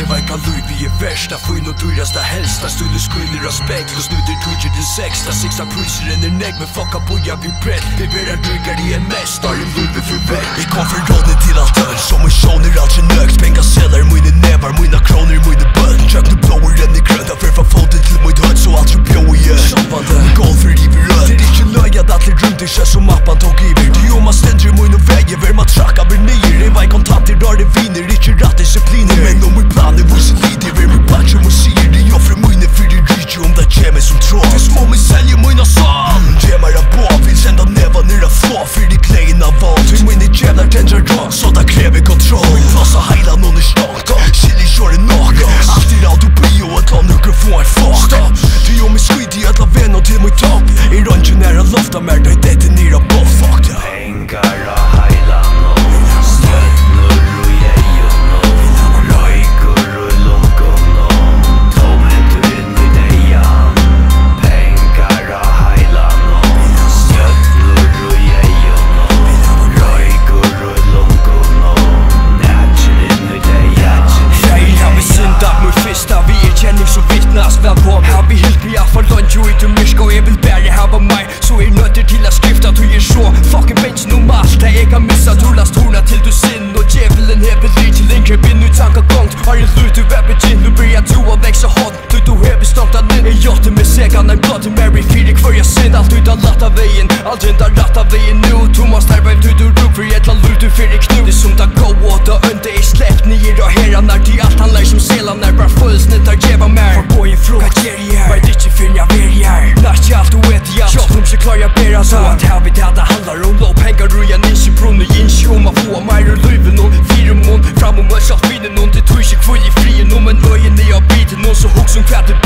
Eva i kaluj vi är värsta Fyn och dyraste hälsta Stulle skulder aspekt Och snutter tujer till sexta Sexta priser än en ägg Men fucka boja vi brett. Vi bärar drygar i en mest Har en luve för väck Vi kom från råden till allt öl Som Alt rinda ratta vi er nu Thomas Terbein tøy du ruk for etla lutu fyrir knu Det som da gå åt og ønte er slepp Nyer og herran er til alt han lær som selan er Bara følelsene tar djeva mer For på en frukt, hva gjer jeg her? Vær ditt fyrir jeg ver her Nært jeg alt og et i alt Sjått om seg klar jeg bera så At her vi det handlar om Lå pengar ru jeg nisje brunne Jinsje om a få meir og løyve noen Fire mån, fram om øl sjalt mine noen Det tog ikke kvull i frie noen Men øyene jeg biter noen Så hok som kvart det